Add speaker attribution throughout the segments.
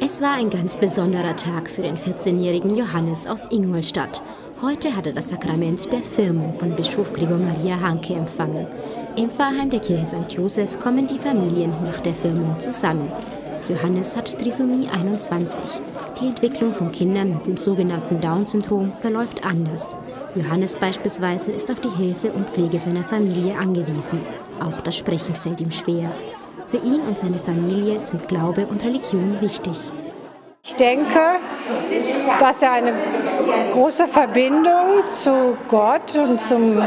Speaker 1: Es war ein ganz besonderer Tag für den 14-jährigen Johannes aus Ingolstadt. Heute hat er das Sakrament der Firmung von Bischof Gregor Maria Hanke empfangen. Im Pfarrheim der Kirche St. Joseph kommen die Familien nach der Firmung zusammen. Johannes hat Trisomie 21. Die Entwicklung von Kindern mit dem sogenannten Down-Syndrom verläuft anders. Johannes beispielsweise ist auf die Hilfe und Pflege seiner Familie angewiesen. Auch das Sprechen fällt ihm schwer. Für ihn und seine Familie sind Glaube und Religion wichtig.
Speaker 2: Ich denke, dass er eine große Verbindung zu Gott und zum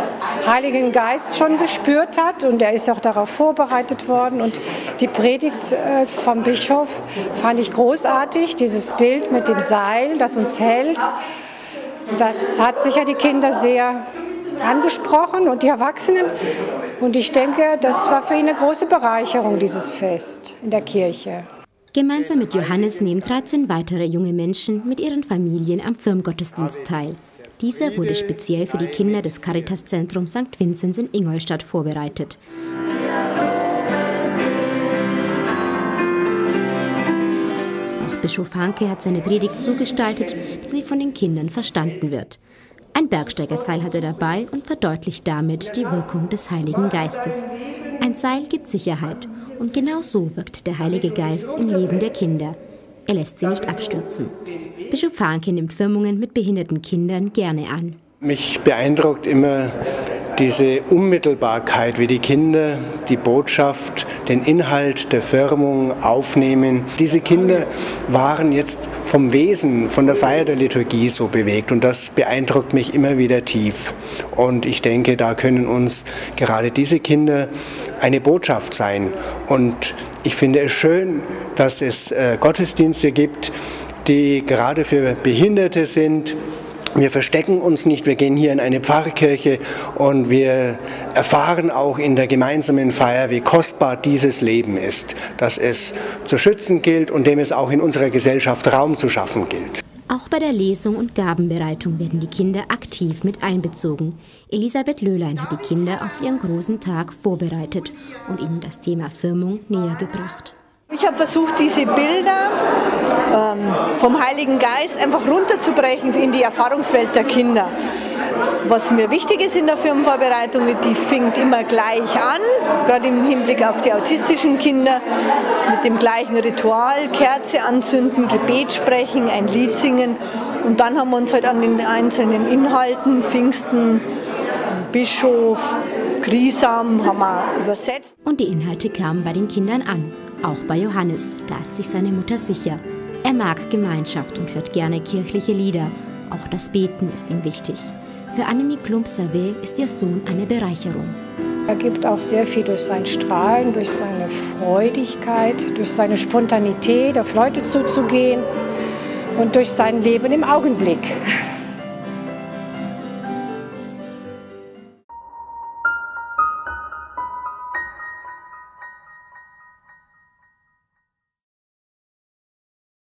Speaker 2: Heiligen Geist schon gespürt hat und er ist auch darauf vorbereitet worden. Und die Predigt äh, vom Bischof fand ich großartig, dieses Bild mit dem Seil, das uns hält. Das hat sicher die Kinder sehr angesprochen und die Erwachsenen. Und ich denke, das war für ihn eine große Bereicherung, dieses Fest in der Kirche.
Speaker 1: Gemeinsam mit Johannes nehmen 13 weitere junge Menschen mit ihren Familien am Firmgottesdienst teil. Dieser wurde speziell für die Kinder des Caritas-Zentrums St. Vinzenz in Ingolstadt vorbereitet. Auch Bischof Hanke hat seine Predigt zugestaltet, dass sie von den Kindern verstanden wird. Ein Bergsteigerseil hat er dabei und verdeutlicht damit die Wirkung des Heiligen Geistes. Ein Seil gibt Sicherheit und genau so wirkt der Heilige Geist im Leben der Kinder. Er lässt sie nicht abstürzen. Bischof Hanke nimmt Firmungen mit behinderten Kindern gerne an.
Speaker 3: Mich beeindruckt immer diese Unmittelbarkeit, wie die Kinder die Botschaft, den Inhalt der Firmung aufnehmen. Diese Kinder waren jetzt vom Wesen, von der Feier der Liturgie so bewegt und das beeindruckt mich immer wieder tief. Und ich denke, da können uns gerade diese Kinder eine Botschaft sein. Und ich finde es schön, dass es äh, Gottesdienste gibt, die gerade für Behinderte sind, wir verstecken uns nicht, wir gehen hier in eine Pfarrkirche und wir erfahren auch in der gemeinsamen Feier, wie kostbar dieses Leben ist, dass es zu schützen gilt und dem es auch in unserer Gesellschaft Raum zu schaffen gilt.
Speaker 1: Auch bei der Lesung und Gabenbereitung werden die Kinder aktiv mit einbezogen. Elisabeth Löhlein hat die Kinder auf ihren großen Tag vorbereitet und ihnen das Thema Firmung näher gebracht.
Speaker 4: Ich habe versucht, diese Bilder ähm, vom Heiligen Geist einfach runterzubrechen in die Erfahrungswelt der Kinder. Was mir wichtig ist in der Firmenvorbereitung, die fängt immer gleich an, gerade im Hinblick auf die autistischen Kinder, mit dem gleichen Ritual, Kerze anzünden, Gebet sprechen, ein Lied singen und dann haben wir uns halt an den einzelnen Inhalten, Pfingsten, Bischof, Grisam, haben wir übersetzt.
Speaker 1: Und die Inhalte kamen bei den Kindern an. Auch bei Johannes, da ist sich seine Mutter sicher. Er mag Gemeinschaft und hört gerne kirchliche Lieder. Auch das Beten ist ihm wichtig. Für Annemie Klump-Savé ist ihr Sohn eine Bereicherung.
Speaker 2: Er gibt auch sehr viel durch sein Strahlen, durch seine Freudigkeit, durch seine Spontanität, auf Leute zuzugehen und durch sein Leben im Augenblick.